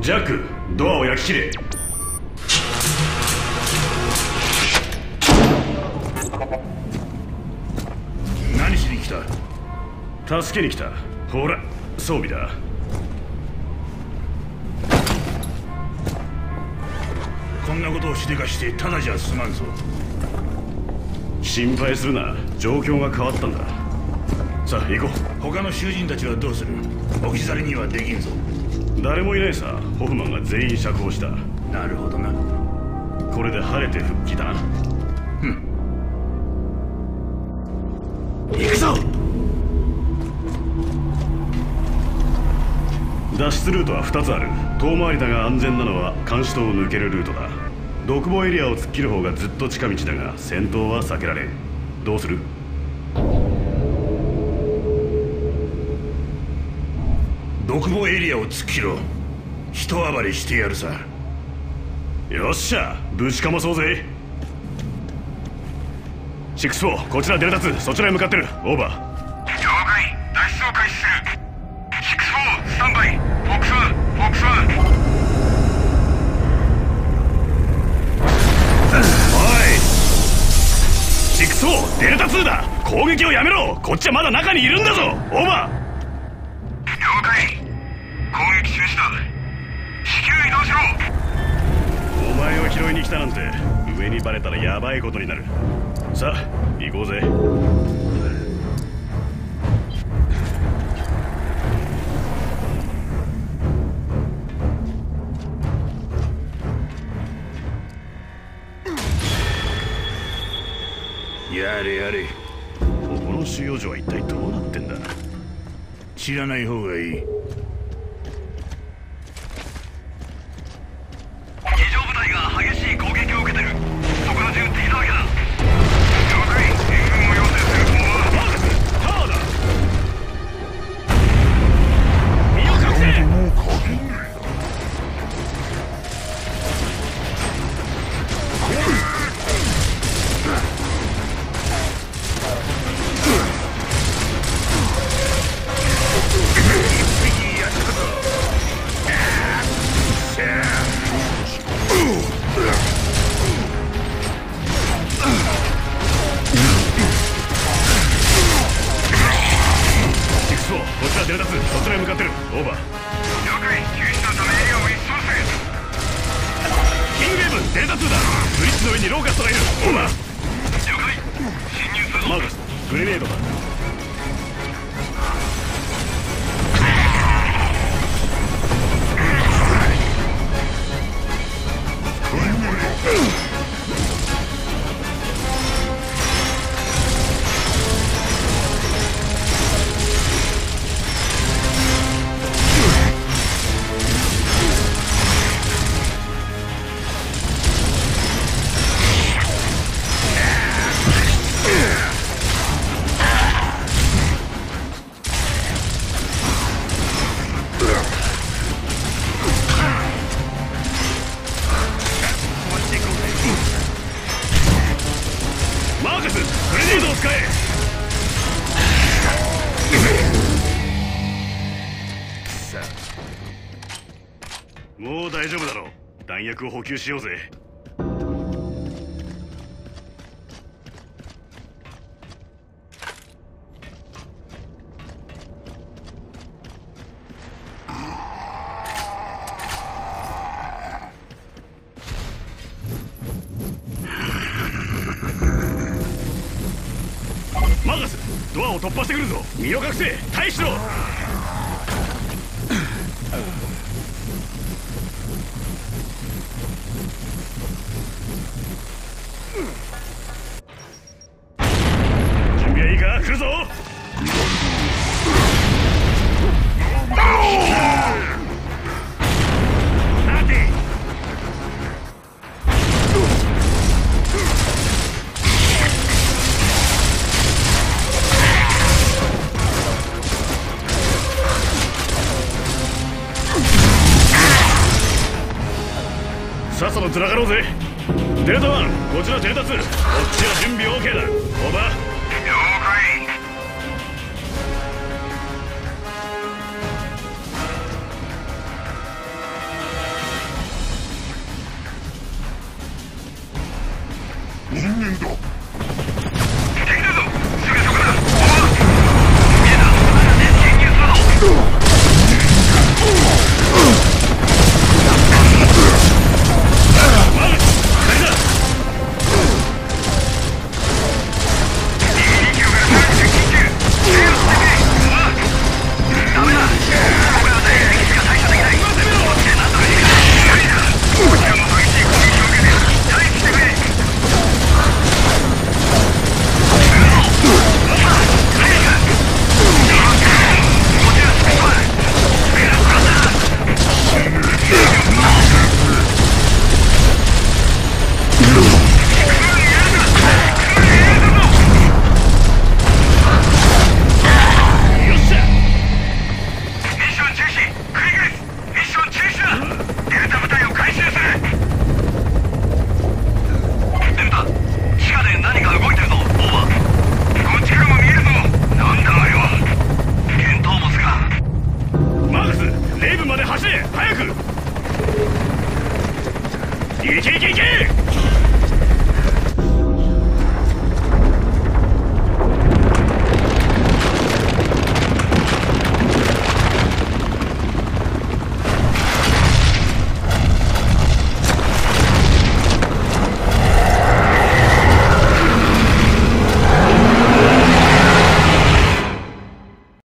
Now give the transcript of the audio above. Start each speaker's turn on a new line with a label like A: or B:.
A: ジャックドアを焼き切れ。
B: 何しに来た？
A: 助けに来た。ほら装備だ。
B: こんなことをしでかしてただじゃ済まんぞ。
A: 心配するな。状況が変わったんだ。さあ行こう。
B: 他の囚人たちはどうする？置き去りにはできんぞ。
A: 誰もいないさ。ホフマンが全員釈放した。
B: なるほどな。
A: これで晴れて復帰だ。な
B: 行くぞ。
A: 脱出ルートは2つある。遠回りだが安全なのは監視塔を抜けるルートだ。独房エリアを突っ切る方がずっと近道だが戦闘は避けられん。どうする？
B: 独房エリアを突っ切ろう。一暴れしてやるさ。
A: よっしゃ。ぶちかまそうぜ。64こちらデルタ2そちらへ向かってる。 over。
C: 了解。脱出を開始する。64スタンバイ。 Fox one Fox one。
A: おい。64デルタ2だ。攻撃をやめろ。こっちはまだ中にいるんだぞ。オーバー
C: 攻撃中止だ至急移動しろ。
A: お前を拾いに来たなんて上にバレたらヤバいことになる。さあ行こうぜ。
B: やれやれ。
A: ここの収容所は一体どうなってんだ？
B: 知らない方がいい
A: レードだ。使えもう大丈夫だろう。弾薬を補給しようぜ。を突破してくるぞ。身を隠せ。退避しさっさと繋がろうぜ。デルタワンこちらデルタ2こっちは準備 OK だオーバー
C: 走れ
A: 早く。行け行け行け。